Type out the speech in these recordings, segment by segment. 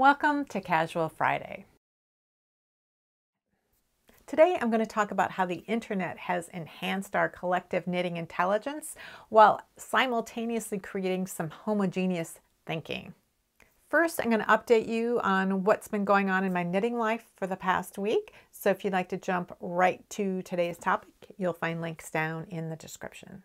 Welcome to Casual Friday. Today I'm going to talk about how the internet has enhanced our collective knitting intelligence while simultaneously creating some homogeneous thinking. First, I'm going to update you on what's been going on in my knitting life for the past week. So if you'd like to jump right to today's topic, you'll find links down in the description.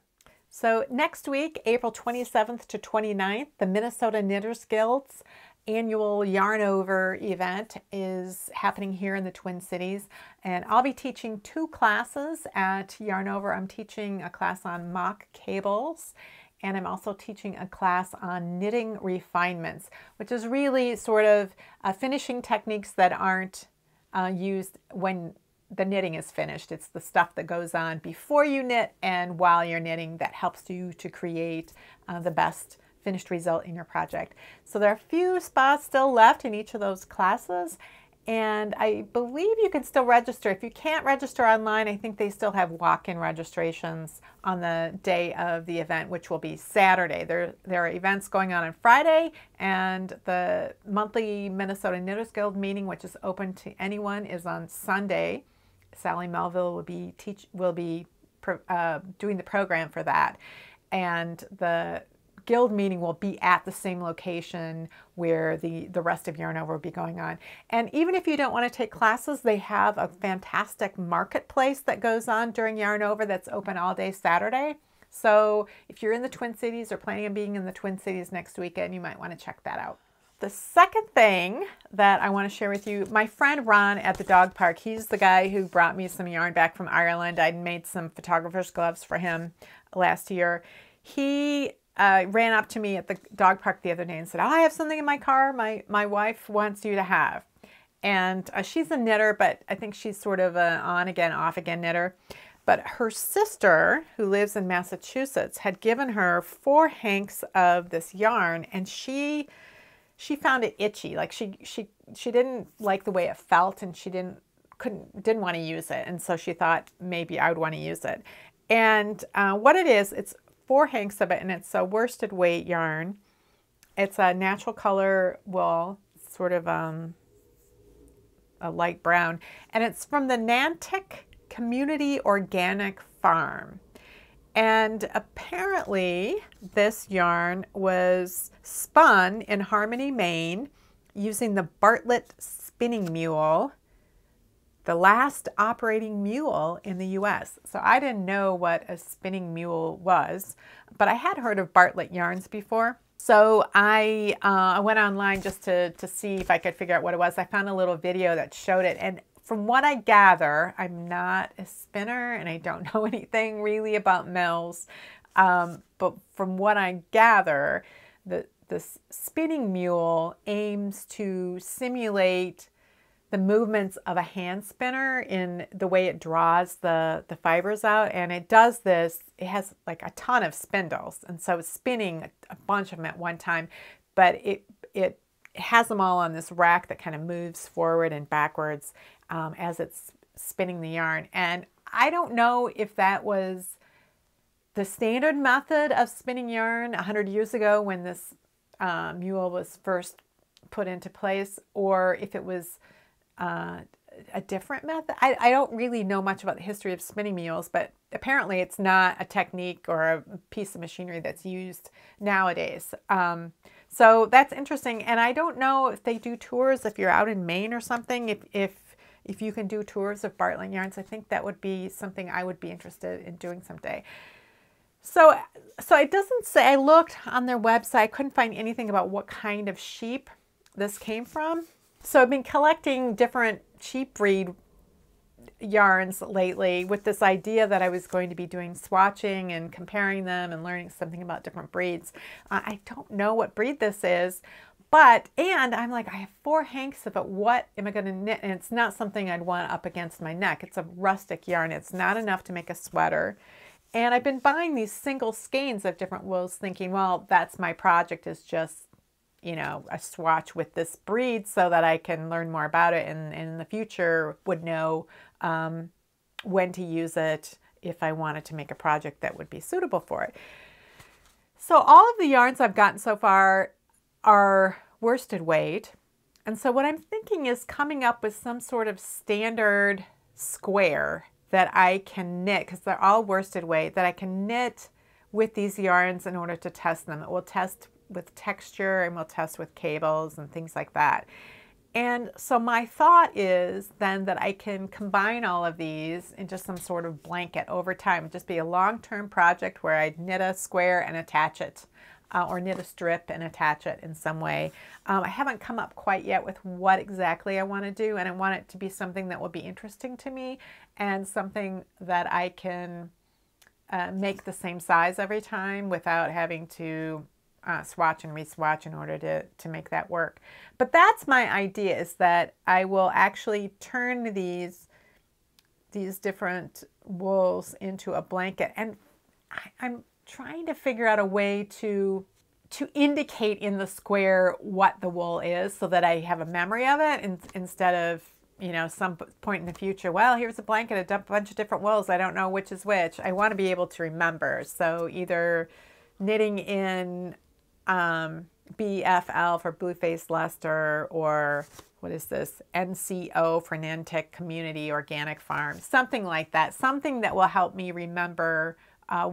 So next week, April 27th to 29th, the Minnesota Knitters Guild's annual Yarnover event is happening here in the Twin Cities. And I'll be teaching two classes at Yarnover. I'm teaching a class on mock cables and I'm also teaching a class on knitting refinements, which is really sort of uh, finishing techniques that aren't uh, used when the knitting is finished. It's the stuff that goes on before you knit and while you're knitting that helps you to create uh, the best finished result in your project. So there are a few spots still left in each of those classes and I believe you can still register. If you can't register online, I think they still have walk-in registrations on the day of the event, which will be Saturday. There, there are events going on on Friday, and the monthly Minnesota Knitters Guild meeting, which is open to anyone, is on Sunday. Sally Melville will be teach will be uh, doing the program for that, and the guild meeting will be at the same location where the, the rest of Yarnover will be going on. And even if you don't want to take classes, they have a fantastic marketplace that goes on during Yarnover that's open all day Saturday. So if you're in the Twin Cities or planning on being in the Twin Cities next weekend, you might want to check that out. The second thing that I want to share with you, my friend Ron at the dog park, he's the guy who brought me some yarn back from Ireland. I made some photographer's gloves for him last year. He uh, ran up to me at the dog park the other day and said, oh, I have something in my car my, my wife wants you to have. And uh, she's a knitter, but I think she's sort of an on again, off again knitter. But her sister, who lives in Massachusetts, had given her four hanks of this yarn, and she she found it itchy. Like she she she didn't like the way it felt, and she didn't couldn't didn't want to use it. And so she thought maybe I would want to use it. And uh, what it is, it's four hanks of it, and it's a worsted weight yarn. It's a natural color wool, sort of um, a light brown, and it's from the Nantic Community Organic Farm. And apparently, this yarn was spun in Harmony, Maine, using the Bartlett spinning mule the last operating mule in the US. So I didn't know what a spinning mule was, but I had heard of Bartlett yarns before. So I, uh, I went online just to, to see if I could figure out what it was. I found a little video that showed it. And from what I gather, I'm not a spinner and I don't know anything really about mills. Um, but from what I gather, the, the spinning mule aims to simulate the movements of a hand spinner in the way it draws the, the fibers out. And it does this, it has like a ton of spindles. And so it's spinning a bunch of them at one time, but it, it has them all on this rack that kind of moves forward and backwards um, as it's spinning the yarn. And I don't know if that was the standard method of spinning yarn 100 years ago when this uh, mule was first put into place, or if it was uh, a different method. I, I don't really know much about the history of spinning mules, but apparently it's not a technique or a piece of machinery that's used nowadays. Um, so that's interesting. And I don't know if they do tours if you're out in Maine or something, if, if, if you can do tours of Bartlett yarns. I think that would be something I would be interested in doing someday. So, so it doesn't say, I looked on their website, I couldn't find anything about what kind of sheep this came from. So I've been collecting different cheap breed yarns lately with this idea that I was going to be doing swatching and comparing them and learning something about different breeds. Uh, I don't know what breed this is, but, and I'm like, I have four hanks of it. What am I going to knit? And it's not something I'd want up against my neck. It's a rustic yarn. It's not enough to make a sweater. And I've been buying these single skeins of different wools thinking, well, that's my project is just you know, a swatch with this breed so that I can learn more about it and, and in the future would know um, when to use it if I wanted to make a project that would be suitable for it. So all of the yarns I've gotten so far are worsted weight And so what I'm thinking is coming up with some sort of standard square that I can knit, because they're all worsted weight, that I can knit with these yarns in order to test them. It will test with texture and we'll test with cables and things like that. And so my thought is then that I can combine all of these into some sort of blanket over time. just be a long-term project where I knit a square and attach it uh, or knit a strip and attach it in some way. Um, I haven't come up quite yet with what exactly I want to do and I want it to be something that will be interesting to me and something that I can uh, make the same size every time without having to uh, swatch and reswatch in order to, to make that work. But that's my idea is that I will actually turn these, these different wools into a blanket. And I, I'm trying to figure out a way to to indicate in the square what the wool is so that I have a memory of it in, instead of you know, some point in the future, well, here's a blanket, a bunch of different wools. I don't know which is which. I want to be able to remember. So either knitting in um, BFL for Blue Face Leicester or what is this? NCO for Nantic Community Organic Farm, something like that. Something that will help me remember uh,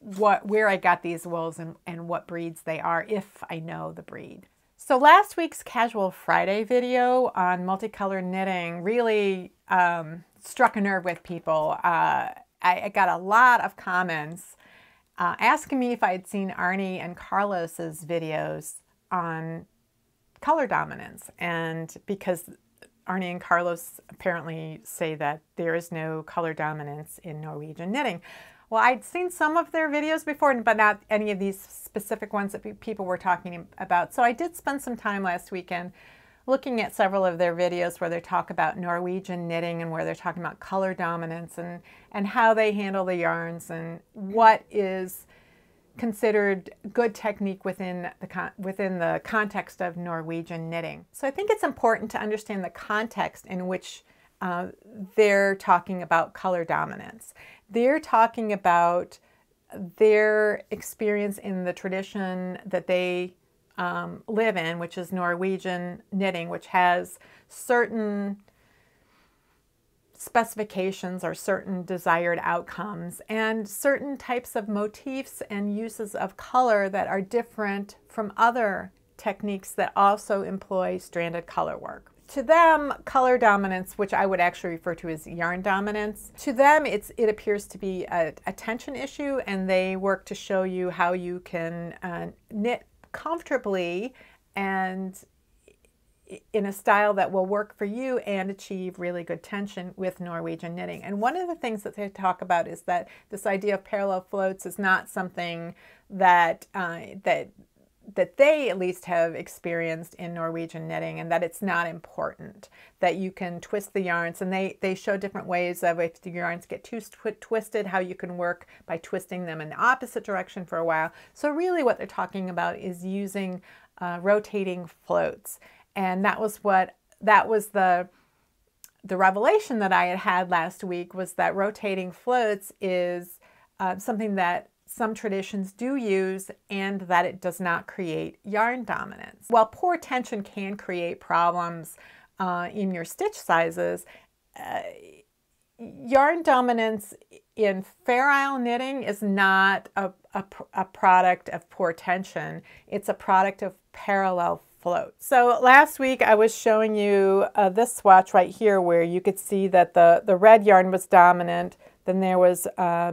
what where I got these wools and, and what breeds they are if I know the breed. So last week's Casual Friday video on multicolor knitting really um, struck a nerve with people. Uh, I, I, got a lot of comments uh, asking me if I had seen Arne and Carlos's videos on color dominance. And because Arne and Carlos apparently say that there is no color dominance in Norwegian knitting. Well, I'd seen some of their videos before, but not any of these specific ones that people were talking about. So I did spend some time last weekend looking at several of their videos where they talk about Norwegian knitting and where they're talking about color dominance and, and how they handle the yarns and what is considered good technique within the, within the context of Norwegian knitting. So I think it's important to understand the context in which uh, they're talking about color dominance. They're talking about their experience in the tradition that they um, live in, which is Norwegian knitting, which has certain specifications or certain desired outcomes and certain types of motifs and uses of color that are different from other techniques that also employ stranded color work. To them, color dominance, which I would actually refer to as yarn dominance, to them it's it appears to be a, a tension issue, and they work to show you how you can uh, knit comfortably and in a style that will work for you and achieve really good tension with Norwegian knitting. And one of the things that they talk about is that this idea of parallel floats is not something that uh, that that they at least have experienced in Norwegian knitting and that it's not important that you can twist the yarns. And they they show different ways of if the yarns get too tw twisted how you can work by twisting them in the opposite direction for a while. So really what they're talking about is using uh, rotating floats. And that was what that was the the revelation that I had had last week was that rotating floats is uh, something that some traditions do use and that it does not create yarn dominance. While poor tension can create problems uh, in your stitch sizes, uh, yarn dominance in Fair Isle knitting is not a, a, a, product of poor tension. It's a product of parallel float. So last week I was showing you uh, this swatch right here where you could see that the, the red yarn was dominant. Then there was uh,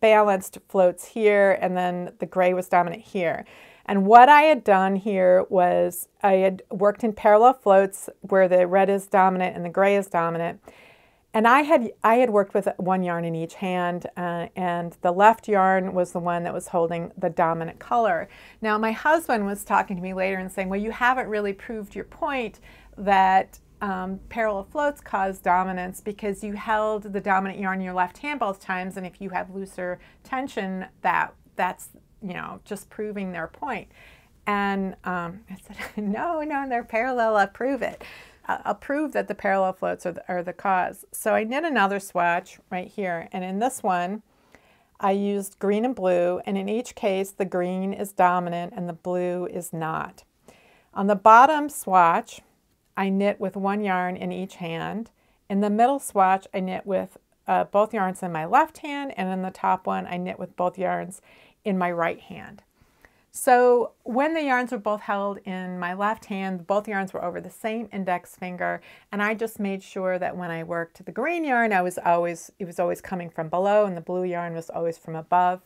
balanced floats here and then the gray was dominant here. And what I had done here was I had worked in parallel floats where the red is dominant and the gray is dominant. And I had I had worked with one yarn in each hand, uh, and the left yarn was the one that was holding the dominant color. Now my husband was talking to me later and saying, "Well, you haven't really proved your point that um, parallel floats cause dominance because you held the dominant yarn in your left hand both times, and if you have looser tension, that that's you know just proving their point. And um, I said, no, no, they're parallel. I'll prove it. I'll prove that the parallel floats are the, are the cause. So I knit another swatch right here, and in this one, I used green and blue, and in each case, the green is dominant and the blue is not. On the bottom swatch, I knit with one yarn in each hand. In the middle swatch, I knit with uh, both yarns in my left hand, and in the top one, I knit with both yarns in my right hand. So when the yarns were both held in my left hand, both yarns were over the same index finger, and I just made sure that when I worked the green yarn, I was always it was always coming from below, and the blue yarn was always from above.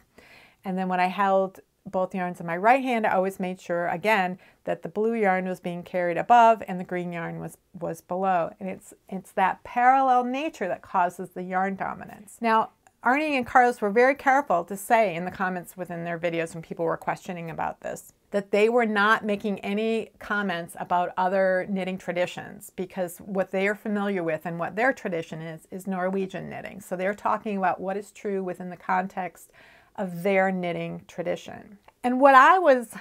And then when I held both yarns in my right hand, I always made sure again that the blue yarn was being carried above and the green yarn was was below. And it's it's that parallel nature that causes the yarn dominance. Now, Arne and Carlos were very careful to say in the comments within their videos when people were questioning about this that they were not making any comments about other knitting traditions because what they are familiar with and what their tradition is is Norwegian knitting. So they're talking about what is true within the context of their knitting tradition. And what I was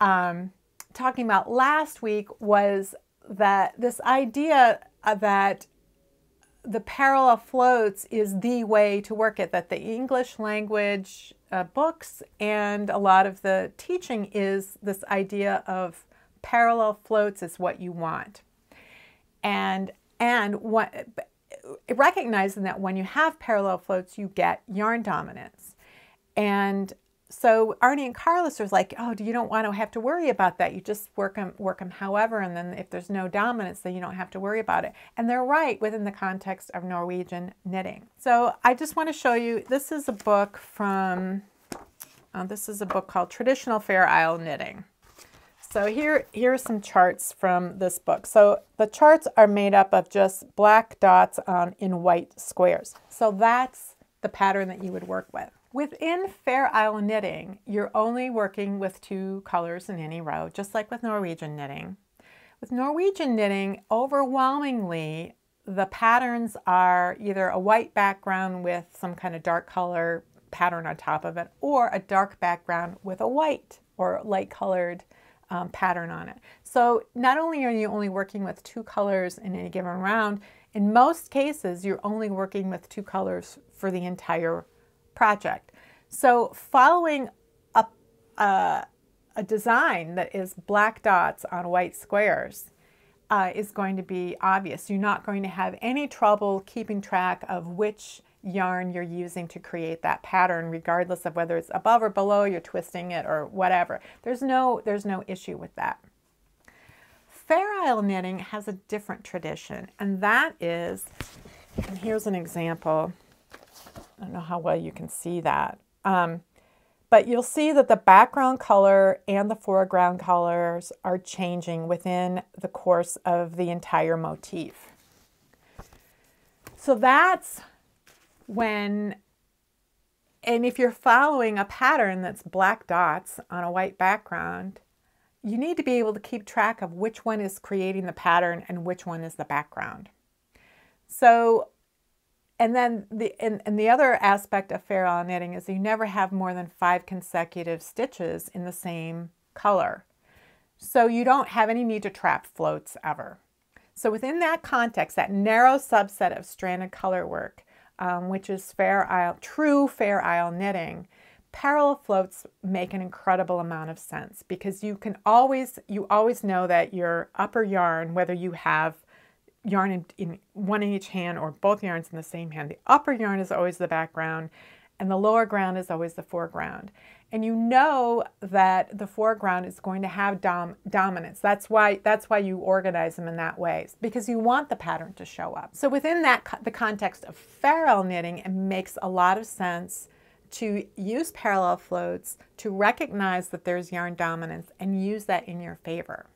um, talking about last week was that this idea that the parallel floats is the way to work it, that the English language uh, books and a lot of the teaching is this idea of parallel floats is what you want. And, and what, recognizing that when you have parallel floats, you get yarn dominance. And so Arne and Carlos was like, oh, you don't want to have to worry about that. You just work them, work them however, and then if there's no dominance, then you don't have to worry about it. And they're right within the context of Norwegian knitting. So I just want to show you, this is a book from, uh, this is a book called Traditional Fair Isle Knitting. So here, here are some charts from this book. So the charts are made up of just black dots on in white squares. So that's the pattern that you would work with. Within Fair Isle knitting, you're only working with two colors in any row, just like with Norwegian knitting. With Norwegian knitting, overwhelmingly, the patterns are either a white background with some kind of dark color pattern on top of it, or a dark background with a white or light colored um, pattern on it. So not only are you only working with two colors in any given round, in most cases, you're only working with two colors for the entire project. So following a, a, design that is black dots on white squares uh, is going to be obvious. You're not going to have any trouble keeping track of which yarn you're using to create that pattern regardless of whether it's above or below you're twisting it or whatever there's no there's no issue with that fair isle knitting has a different tradition and that is and here's an example I don't know how well you can see that. Um, but you'll see that the background color and the foreground colors are changing within the course of the entire motif. So that's when, and if you're following a pattern that's black dots on a white background, you need to be able to keep track of which one is creating the pattern and which one is the background. So and then the and, and the other aspect of Fair Isle knitting is you never have more than five consecutive stitches in the same color. So you don't have any need to trap floats ever. So within that context, that narrow subset of stranded color work, um, which is Fair Isle, true Fair Isle knitting, parallel floats make an incredible amount of sense because you can always, you always know that your upper yarn, whether you have yarn in, in, one in each hand or both yarns in the same hand. The upper yarn is always the background and the lower ground is always the foreground. And you know that the foreground is going to have dom dominance. That's why, that's why you organize them in that way, because you want the pattern to show up. So within that, the context of Fair knitting, it makes a lot of sense to use parallel floats to recognize that there's yarn dominance and use that in your favor.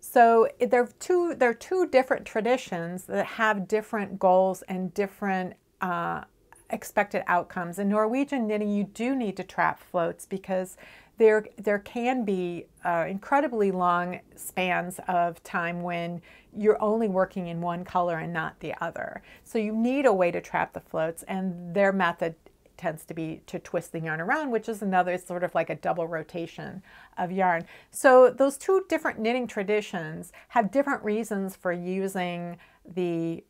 So there are two there are two different traditions that have different goals and different uh, expected outcomes. In Norwegian knitting, you do need to trap floats because there there can be uh, incredibly long spans of time when you're only working in one color and not the other. So you need a way to trap the floats, and their method tends to be to twist the yarn around, which is another sort of like a double rotation of yarn. So those two different knitting traditions have different reasons for using the,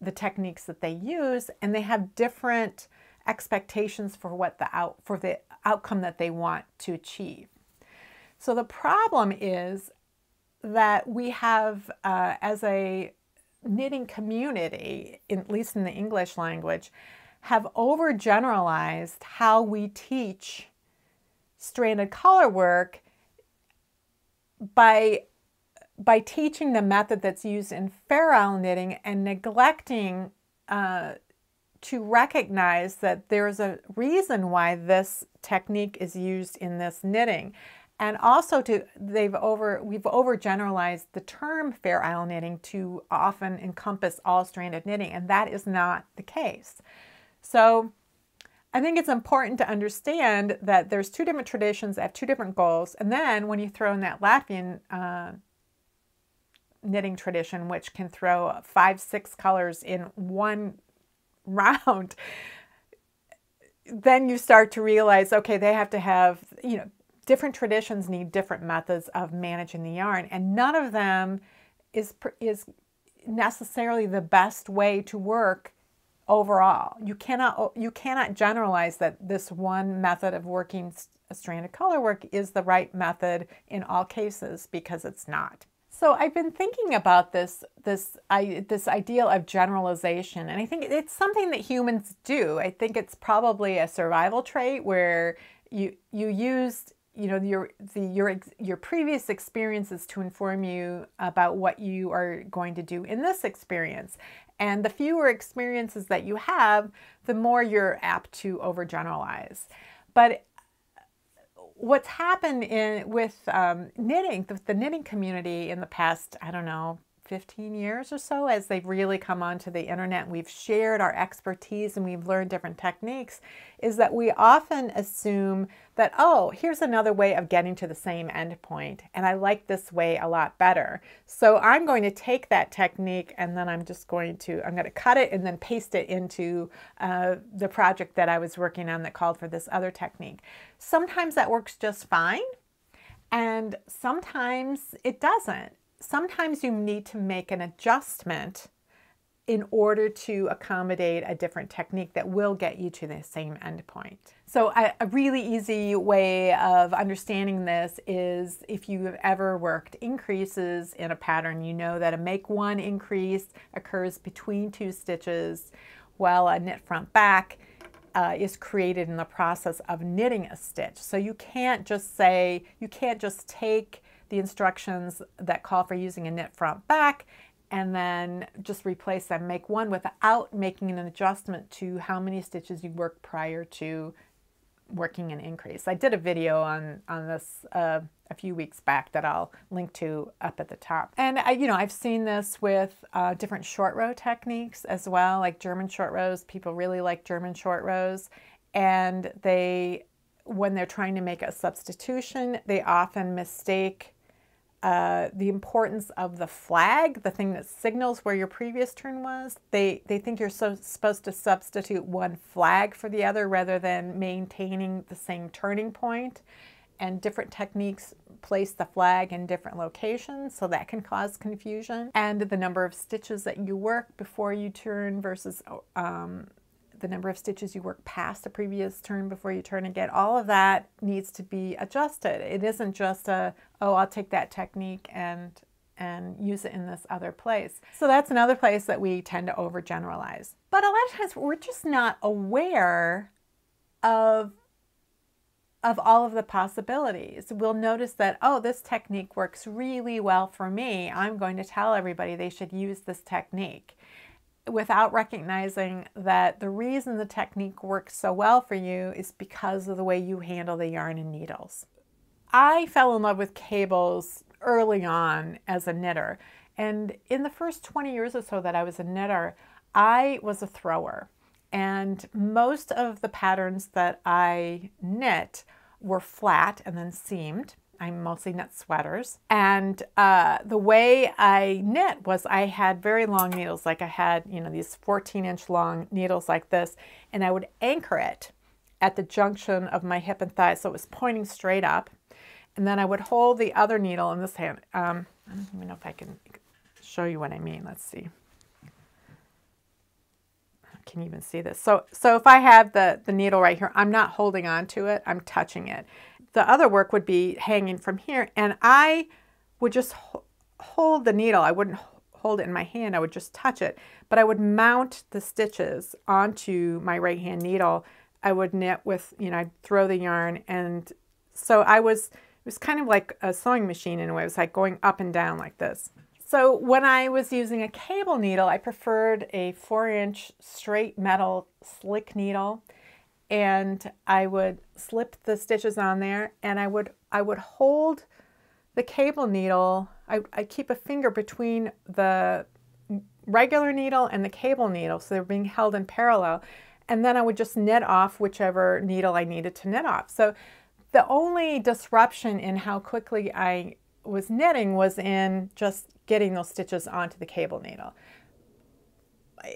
the techniques that they use, and they have different expectations for what the out for the outcome that they want to achieve. So the problem is that we have, uh, as a knitting community, at least in the English language, have overgeneralized how we teach stranded color work by by teaching the method that's used in Fair Isle knitting and neglecting uh, to recognize that there's a reason why this technique is used in this knitting. And also to they've over we've overgeneralized the term Fair Isle knitting to often encompass all stranded knitting, and that is not the case. So I think it's important to understand that there's two different traditions that have two different goals. And then when you throw in that Latvian uh, knitting tradition, which can throw five, six colors in one round, then you start to realize, okay, they have to have, you know, different traditions need different methods of managing the yarn, and none of them is is necessarily the best way to work overall. You cannot you cannot generalize that this one method of working a strand of color work is the right method in all cases because it's not. So I've been thinking about this this I, this ideal of generalization, and I think it's something that humans do. I think it's probably a survival trait where you you used you know your the your your previous experiences to inform you about what you are going to do in this experience and the fewer experiences that you have the more you're apt to overgeneralize. But what's happened in with um, knitting the, the knitting community in the past i don't know 15 years or so as they've really come onto the internet we've shared our expertise and we've learned different techniques is that we often assume that oh here's another way of getting to the same endpoint and i like this way a lot better. So i'm going to take that technique and then i'm just going to i'm going to cut it and then paste it into uh, the project that i was working on that called for this other technique. Sometimes that works just fine and sometimes it doesn't sometimes you need to make an adjustment in order to accommodate a different technique that will get you to the same endpoint. So a, a, really easy way of understanding this is if you have ever worked increases in a pattern, you know that a make one increase occurs between two stitches while a knit front back uh, is created in the process of knitting a stitch. So you can't just say, you can't just take the instructions that call for using a knit front back and then just replace them. Make one without making an adjustment to how many stitches you work prior to working an increase. I did a video on, on this uh, a few weeks back that I'll link to up at the top. And I, you know, I've seen this with uh, different short row techniques as well, like German short rows. People really like German short rows and they, when they're trying to make a substitution, they often mistake uh, the importance of the flag, the thing that signals where your previous turn was. They, they think you're so, supposed to substitute one flag for the other rather than maintaining the same turning point. And different techniques place the flag in different locations, so that can cause confusion. And the number of stitches that you work before you turn versus um, the number of stitches you work past the previous turn before you turn again, all of that needs to be adjusted. It isn't just a, oh, I'll take that technique and and use it in this other place. So that's another place that we tend to overgeneralize. But a lot of times we're just not aware of of all of the possibilities. We'll notice that, oh, this technique works really well for me. I'm going to tell everybody they should use this technique without recognizing that the reason the technique works so well for you is because of the way you handle the yarn and needles. I fell in love with cables early on as a knitter. And in the first 20 years or so that I was a knitter, I was a thrower. And most of the patterns that I knit were flat and then seamed. I mostly knit sweaters. And uh, the way I knit was I had very long needles, like I had, you know, these 14 inch long needles like this, and I would anchor it at the junction of my hip and thigh so it was pointing straight up. And then I would hold the other needle in this hand. Um, I don't even know if I can show you what I mean. Let's see. Can even see this. So, so if I have the, the needle right here, I'm not holding on to it, I'm touching it the other work would be hanging from here and I would just hold the needle. I wouldn't hold it in my hand. I would just touch it. But I would mount the stitches onto my right hand needle. I would knit with, you know, I'd throw the yarn. And so I was, it was kind of like a sewing machine in a way. It was like going up and down like this. So when I was using a cable needle, I preferred a four inch straight metal slick needle and I would slip the stitches on there and I would I would hold the cable needle I, I keep a finger between the regular needle and the cable needle so they're being held in parallel and then I would just knit off whichever needle I needed to knit off. So the only disruption in how quickly I was knitting was in just getting those stitches onto the cable needle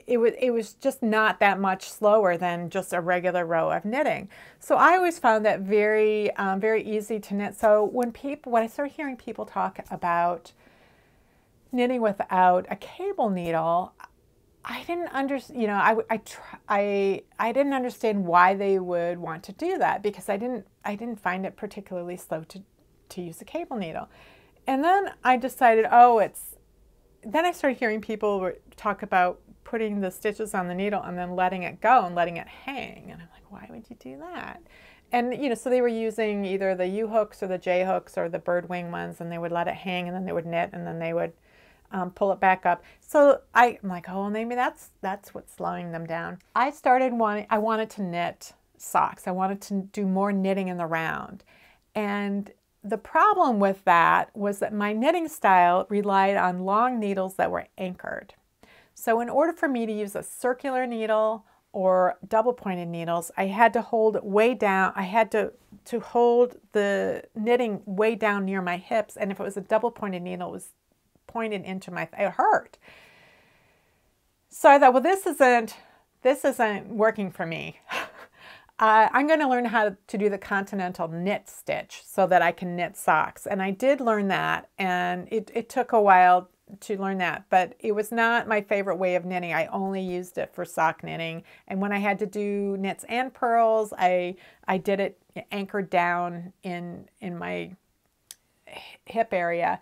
it was it was just not that much slower than just a regular row of knitting. So I always found that very um, very easy to knit. So when people when I started hearing people talk about knitting without a cable needle, I didn't understand. You know, I I I I didn't understand why they would want to do that because I didn't I didn't find it particularly slow to to use a cable needle. And then I decided, oh, it's. Then I started hearing people talk about putting the stitches on the needle and then letting it go and letting it hang. And I'm like, why would you do that? And you know, so they were using either the U hooks or the J hooks or the bird wing ones, and they would let it hang, and then they would knit, and then they would um, pull it back up. So I, am like, oh, maybe that's that's what's slowing them down. I started wanting, I wanted to knit socks. I wanted to do more knitting in the round, and the problem with that was that my knitting style relied on long needles that were anchored. So in order for me to use a circular needle or double pointed needles, I had to hold way down. I had to, to hold the knitting way down near my hips. And if it was a double pointed needle, it was pointed into my, it hurt. So I thought, well, this isn't, this isn't working for me. uh, I'm going to learn how to do the continental knit stitch so that I can knit socks. And I did learn that and it, it took a while to learn that, but it was not my favorite way of knitting. I only used it for sock knitting. And when I had to do knits and purls, I I did it anchored down in in my hip area.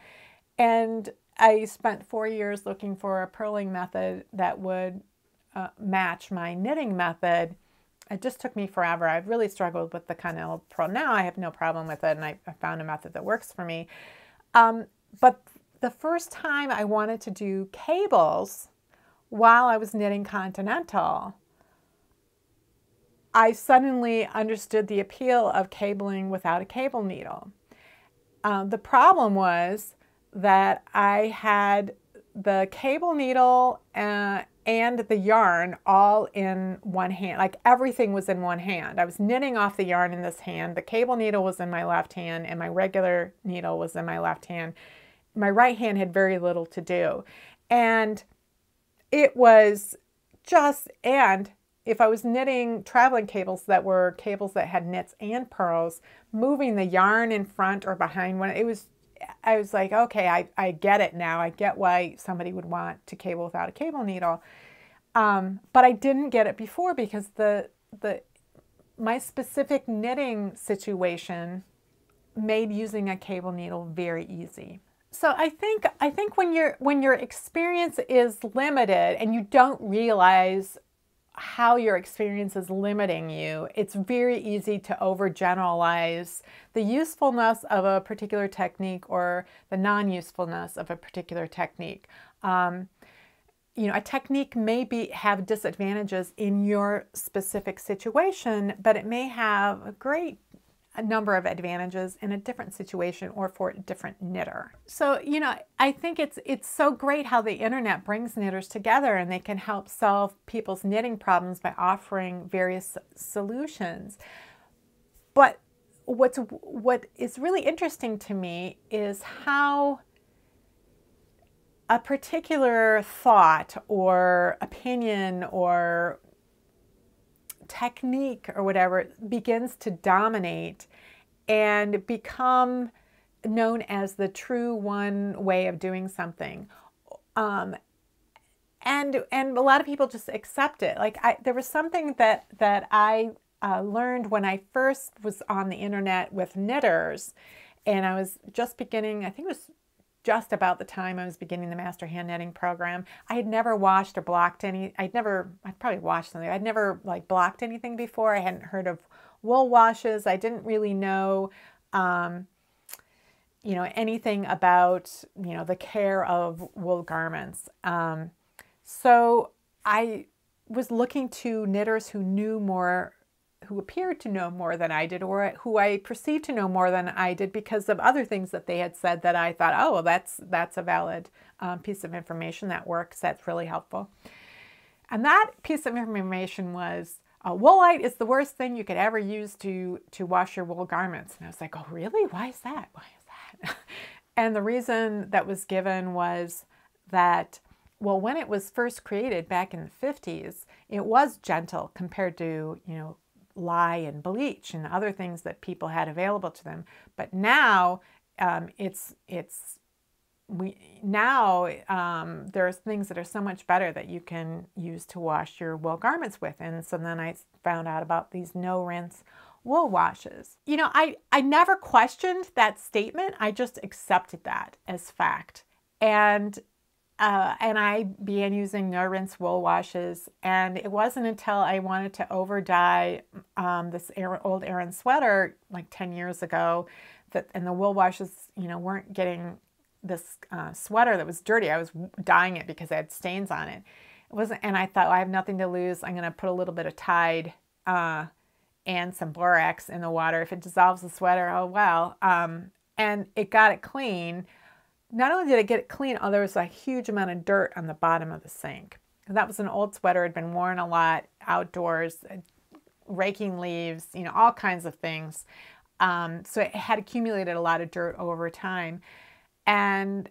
And I spent four years looking for a purling method that would uh, match my knitting method. It just took me forever. I've really struggled with the Continental Purl. Now I have no problem with it, and I, I found a method that works for me. Um, but the first time I wanted to do cables while I was knitting Continental, I suddenly understood the appeal of cabling without a cable needle. Um, the problem was that I had the cable needle uh, and the yarn all in one hand. Like everything was in one hand. I was knitting off the yarn in this hand, the cable needle was in my left hand, and my regular needle was in my left hand my right hand had very little to do. And it was just, and if I was knitting traveling cables that were cables that had knits and purls, moving the yarn in front or behind one, it was, I was like, okay, I, I get it now. I get why somebody would want to cable without a cable needle. Um, but I didn't get it before because the, the, my specific knitting situation made using a cable needle very easy. So I think I think when your when your experience is limited and you don't realize how your experience is limiting you, it's very easy to overgeneralize the usefulness of a particular technique or the non-usefulness of a particular technique. Um, you know, a technique may be, have disadvantages in your specific situation, but it may have a great a number of advantages in a different situation or for a different knitter. So, you know, I think it's it's so great how the internet brings knitters together and they can help solve people's knitting problems by offering various solutions. But what's what is really interesting to me is how a particular thought or opinion or technique or whatever begins to dominate and become known as the true one way of doing something. Um, and and a lot of people just accept it. Like I, there was something that that I uh, learned when I first was on the internet with knitters, and I was just beginning. I think it was just about the time I was beginning the master hand knitting program. I had never washed or blocked any, I'd never, I'd probably washed something. I'd never like blocked anything before. I hadn't heard of wool washes. I didn't really know, um, you know, anything about, you know, the care of wool garments. Um, so I was looking to knitters who knew more who appeared to know more than I did or who I perceived to know more than I did because of other things that they had said that I thought, oh, well, that's, that's a valid um, piece of information that works. That's really helpful. And that piece of information was uh, woolite is the worst thing you could ever use to, to wash your wool garments. And I was like, oh, really? Why is that? Why is that? and the reason that was given was that well, when it was first created back in the 50s, it was gentle compared to, you know, lye and bleach and other things that people had available to them. But now um, it's it's we now um, there's things that are so much better that you can use to wash your wool garments with. And so then I found out about these no rinse wool washes. You know, I I never questioned that statement. I just accepted that as fact. And uh, and I began using no rinse wool washes. And it wasn't until I wanted to over dye um, this old Aran sweater like 10 years ago that, and the wool washes, you know, weren't getting this uh, sweater that was dirty. I was dyeing it because I had stains on it. It wasn't, and I thought, well, I have nothing to lose. I'm going to put a little bit of Tide uh, and some borax in the water. If it dissolves the sweater, oh well. Um, and it got it clean not only did I get it clean, oh, there was a huge amount of dirt on the bottom of the sink. That was an old sweater, had been worn a lot outdoors, uh, raking leaves, you know, all kinds of things. Um, so it had accumulated a lot of dirt over time. And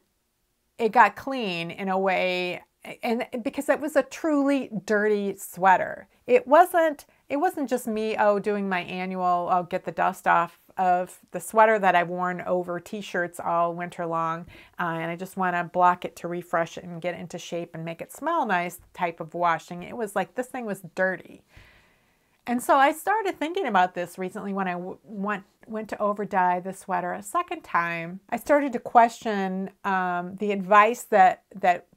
it got clean in a way, and because it was a truly dirty sweater. It wasn't, it wasn't just me, oh, doing my annual, I'll get the dust off of the sweater that I've worn over t-shirts all winter long uh, and I just want to block it to refresh it and get into shape and make it smell nice type of washing. It was like this thing was dirty. And so I started thinking about this recently when I went went to over dye the sweater a second time. I started to question um, the advice that that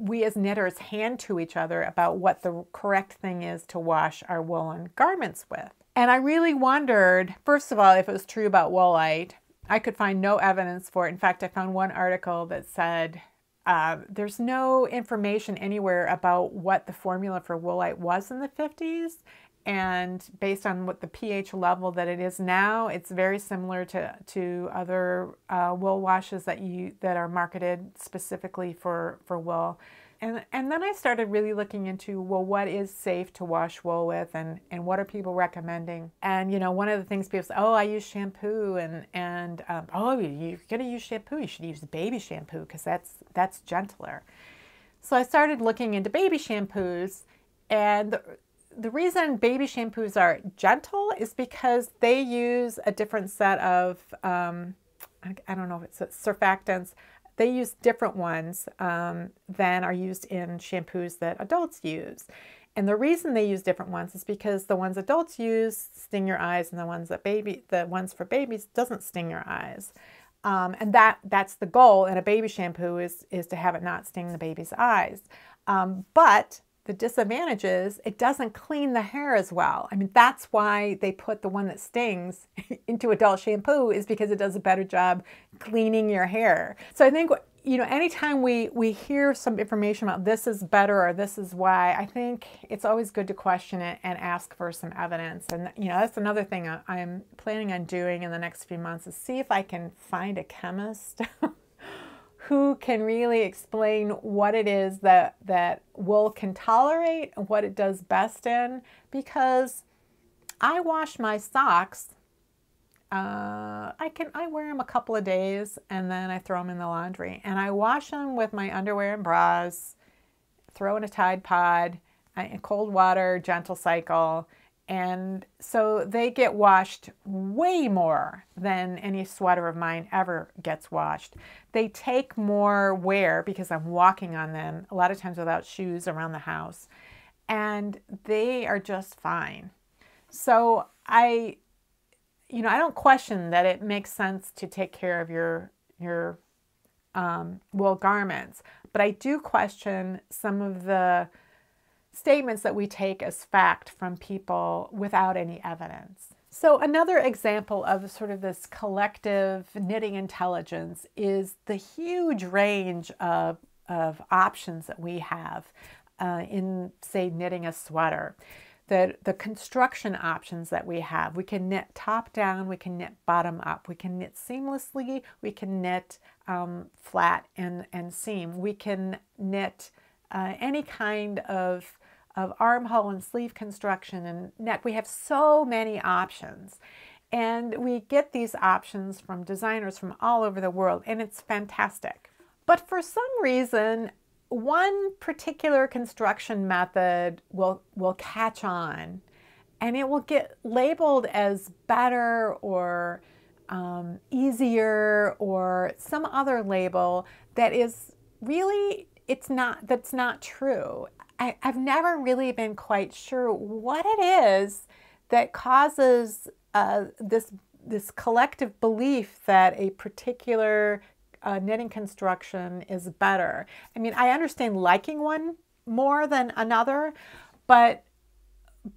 we as knitters hand to each other about what the correct thing is to wash our woolen garments with. And I really wondered, first of all, if it was true about woolite. I could find no evidence for it. In fact, I found one article that said uh, there's no information anywhere about what the formula for woolite was in the 50s. And based on what the pH level that it is now, it's very similar to, to other uh, wool washes that you that are marketed specifically for, for wool. And and then I started really looking into well what is safe to wash wool with and and what are people recommending? And you know one of the things people say oh I use shampoo and and um, oh you're gonna use shampoo. You should use baby shampoo because that's that's gentler. So I started looking into baby shampoos and the, reason baby shampoos are gentle is because they use a different set of um, I, I don't know if it's surfactants they use different ones um, than are used in shampoos that adults use. And the reason they use different ones is because the ones adults use sting your eyes and the ones that baby, the ones for babies doesn't sting your eyes. Um, and that that's the goal in a baby shampoo is, is to have it not sting the baby's eyes. Um, but the disadvantage is it doesn't clean the hair as well. I mean, that's why they put the one that stings into adult shampoo is because it does a better job cleaning your hair. So I think, you know, anytime we, we hear some information about this is better or this is why, I think it's always good to question it and ask for some evidence. And, you know, that's another thing I'm planning on doing in the next few months is see if I can find a chemist who can really explain what it is that, that wool can tolerate and what it does best in because I wash my socks. Uh, I can I wear them a couple of days and then I throw them in the laundry and I wash them with my underwear and bras, throw in a Tide Pod, cold water, gentle cycle, and so they get washed way more than any sweater of mine ever gets washed. They take more wear because I'm walking on them, a lot of times without shoes around the house, and they are just fine. So I, you know, I don't question that it makes sense to take care of your, your um, wool garments. But I do question some of the statements that we take as fact from people without any evidence. So, another example of sort of this collective knitting intelligence is the huge range of, of options that we have uh, in, say, knitting a sweater. The, the construction options that we have. We can knit top down, we can knit bottom up, we can knit seamlessly, we can knit um, flat and, and seam, we can knit uh, any kind of of armhole and sleeve construction and neck. We have so many options. And we get these options from designers from all over the world, and it's fantastic. But for some reason, one particular construction method will, will catch on and it will get labeled as better or um, easier or some other label that is really it's not that's not true I, have never really been quite sure what it is that causes uh, this this collective belief that a particular uh, knitting construction is better. I mean, I understand liking one more than another, but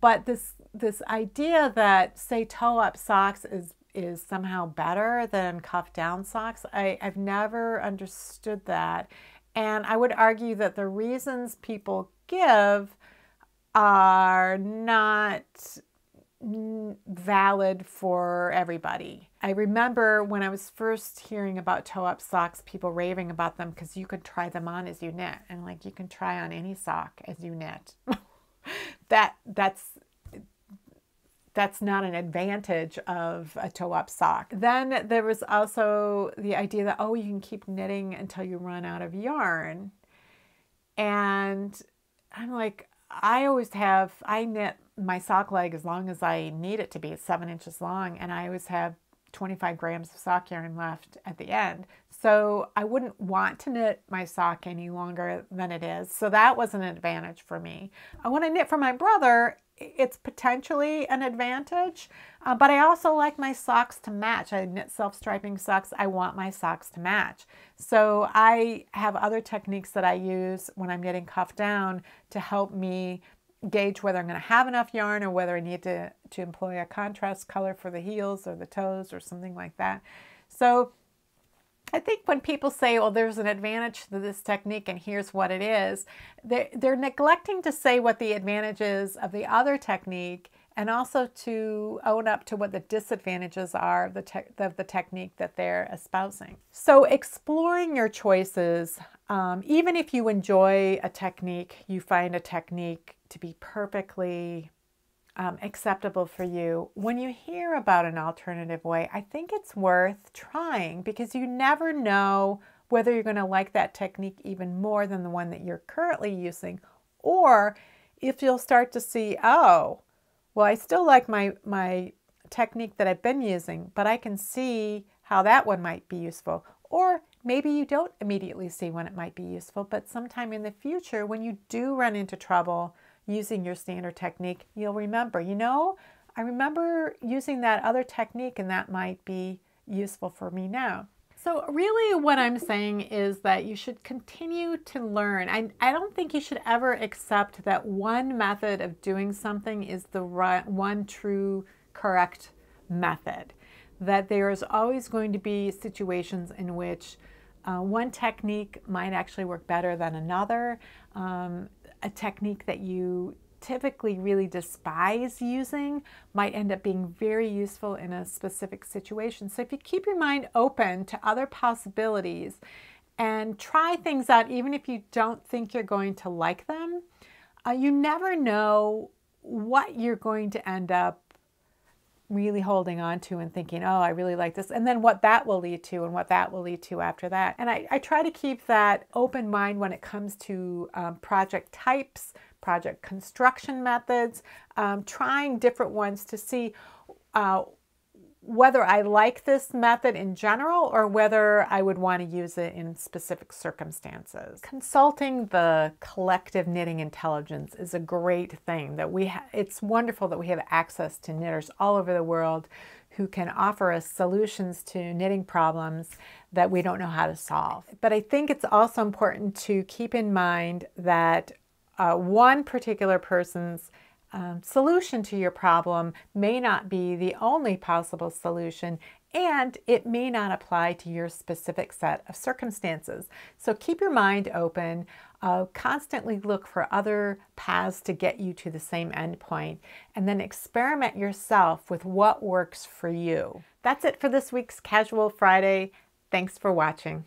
but this this idea that say toe up socks is is somehow better than cuff down socks, I, I've never understood that. And I would argue that the reasons people give are not valid for everybody. I remember when I was first hearing about toe up socks, people raving about them because you could try them on as you knit, and like you can try on any sock as you knit. that that's that's not an advantage of a toe up sock. Then there was also the idea that oh, you can keep knitting until you run out of yarn, and I'm like, I always have, I knit my sock leg as long as I need it to be, seven inches long, and I always have 25 grams of sock yarn left at the end. So I wouldn't want to knit my sock any longer than it is. So that was an advantage for me. I knit for my brother, it's potentially an advantage, uh, but I also like my socks to match. I knit self-striping socks. I want my socks to match. So I have other techniques that I use when I'm knitting cuff down to help me gauge whether I'm going to have enough yarn or whether I need to, to employ a contrast color for the heels or the toes or something like that. So I think when people say, well, there's an advantage to this technique and here's what it is, they're, they're neglecting to say what the advantages of the other technique and also to own up to what the disadvantages are of the, te- of the technique that they're espousing. So, exploring your choices, um, even if you enjoy a technique, you find a technique to be perfectly um, acceptable for you, when you hear about an alternative way, I think it's worth trying because you never know whether you're going to like that technique even more than the one that you're currently using, or if you'll start to see, oh, well, I still like my, my technique that I've been using, but I can see how that one might be useful. Or maybe you don't immediately see when it might be useful, but sometime in the future, when you do run into trouble, using your standard technique, you'll remember, you know, I remember using that other technique and that might be useful for me now. So really what I'm saying is that you should continue to learn. I, I don't think you should ever accept that one method of doing something is the right, one true correct method. That there is always going to be situations in which uh, one technique might actually work better than another. Um, a technique that you typically really despise using might end up being very useful in a specific situation. So if you keep your mind open to other possibilities and try things out, even if you don't think you're going to like them, uh, you never know what you're going to end up really holding on to and thinking, oh, I really like this, and then what that will lead to and what that will lead to after that. And I, I try to keep that open mind when it comes to um, project types, project construction methods, um, trying different ones to see uh, whether I like this method in general or whether I would want to use it in specific circumstances. Consulting the collective knitting intelligence is a great thing that we it's wonderful that we have access to knitters all over the world who can offer us solutions to knitting problems that we don't know how to solve. But I think it's also important to keep in mind that uh, one particular person's um, solution to your problem may not be the only possible solution, and it may not apply to your specific set of circumstances. So keep your mind open. Uh, constantly look for other paths to get you to the same endpoint, and then experiment yourself with what works for you. That's it for this week's Casual Friday. Thanks for watching.